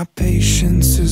My patience is